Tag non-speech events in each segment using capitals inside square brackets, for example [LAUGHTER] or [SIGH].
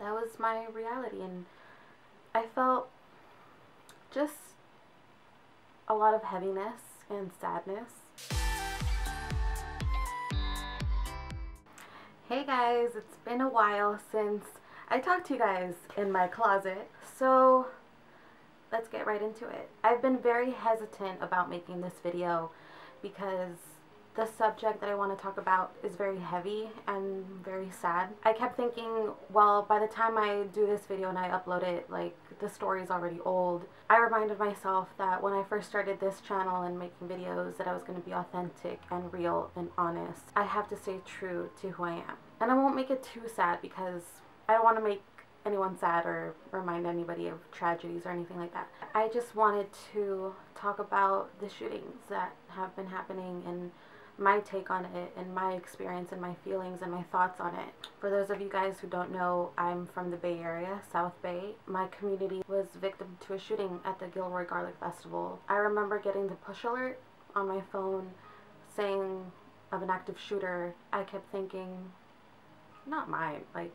that was my reality and I felt just a lot of heaviness and sadness. Hey guys, it's been a while since I talked to you guys in my closet, so let's get right into it. I've been very hesitant about making this video because the subject that I want to talk about is very heavy and very sad. I kept thinking, well, by the time I do this video and I upload it, like, the story is already old. I reminded myself that when I first started this channel and making videos that I was going to be authentic and real and honest. I have to stay true to who I am. And I won't make it too sad because I don't want to make anyone sad or remind anybody of tragedies or anything like that. I just wanted to talk about the shootings that have been happening and my take on it and my experience and my feelings and my thoughts on it. For those of you guys who don't know, I'm from the Bay Area, South Bay. My community was victim to a shooting at the Gilroy Garlic Festival. I remember getting the push alert on my phone saying of an active shooter. I kept thinking, not mine, like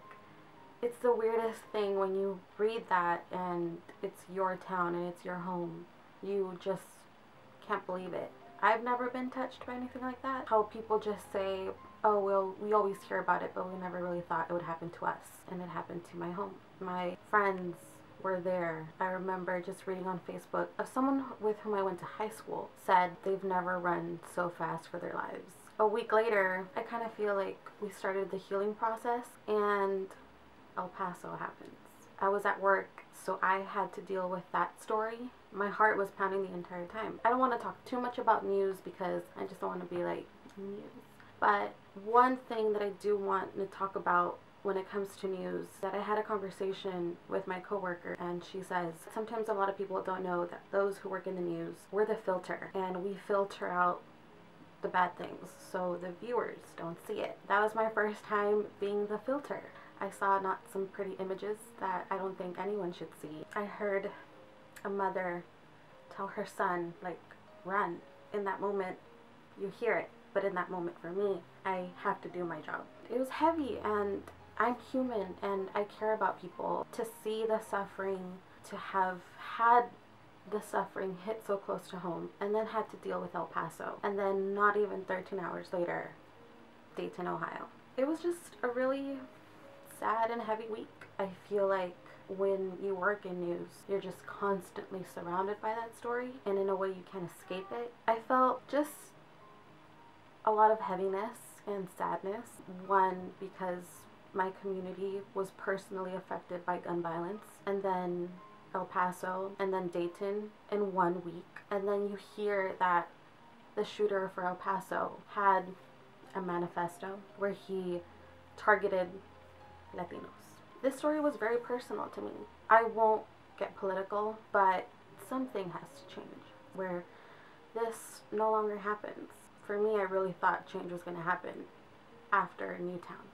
it's the weirdest thing when you read that and it's your town and it's your home. You just can't believe it. I've never been touched by anything like that. How people just say, oh, well, we always hear about it, but we never really thought it would happen to us. And it happened to my home. My friends were there. I remember just reading on Facebook of someone with whom I went to high school said they've never run so fast for their lives. A week later, I kind of feel like we started the healing process and El Paso happens. I was at work, so I had to deal with that story my heart was pounding the entire time. I don't want to talk too much about news because I just don't want to be like news. But one thing that I do want to talk about when it comes to news that I had a conversation with my coworker and she says sometimes a lot of people don't know that those who work in the news we're the filter and we filter out the bad things so the viewers don't see it. That was my first time being the filter. I saw not some pretty images that I don't think anyone should see. I heard a mother tell her son, like, run. In that moment, you hear it. But in that moment, for me, I have to do my job. It was heavy, and I'm human, and I care about people. To see the suffering, to have had the suffering hit so close to home, and then had to deal with El Paso, and then not even 13 hours later, Dayton, Ohio. It was just a really sad and heavy week. I feel like when you work in news, you're just constantly surrounded by that story, and in a way you can't escape it. I felt just a lot of heaviness and sadness. One, because my community was personally affected by gun violence, and then El Paso, and then Dayton in one week. And then you hear that the shooter for El Paso had a manifesto where he targeted Latinos this story was very personal to me. I won't get political, but something has to change where this no longer happens. For me, I really thought change was going to happen after Newtown,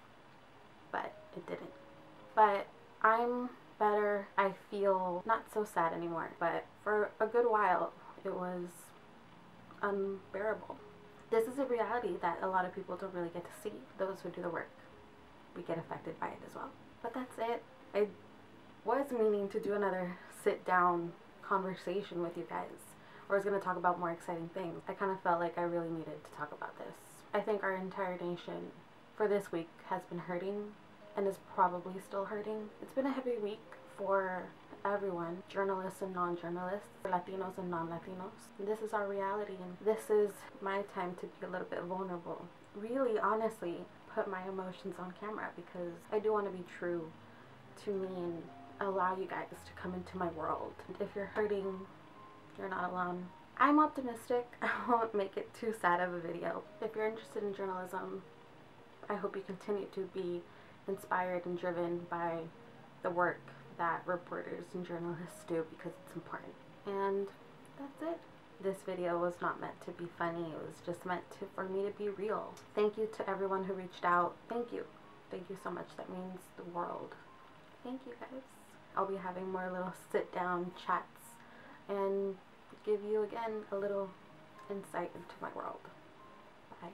but it didn't. But I'm better. I feel not so sad anymore, but for a good while, it was unbearable. This is a reality that a lot of people don't really get to see. Those who do the work, we get affected by it as well. But that's it. I was meaning to do another sit down conversation with you guys. Or I was going to talk about more exciting things. I kind of felt like I really needed to talk about this. I think our entire nation for this week has been hurting and is probably still hurting. It's been a heavy week for everyone, journalists and non-journalists, Latinos and non-Latinos. This is our reality and this is my time to be a little bit vulnerable. Really, honestly, put my emotions on camera because I do want to be true to me and allow you guys to come into my world. If you're hurting, you're not alone. I'm optimistic. [LAUGHS] I won't make it too sad of a video. If you're interested in journalism, I hope you continue to be inspired and driven by the work that reporters and journalists do because it's important. And that's it. This video was not meant to be funny. It was just meant to for me to be real. Thank you to everyone who reached out. Thank you. Thank you so much. That means the world. Thank you guys. I'll be having more little sit down chats and give you again a little insight into my world. Bye.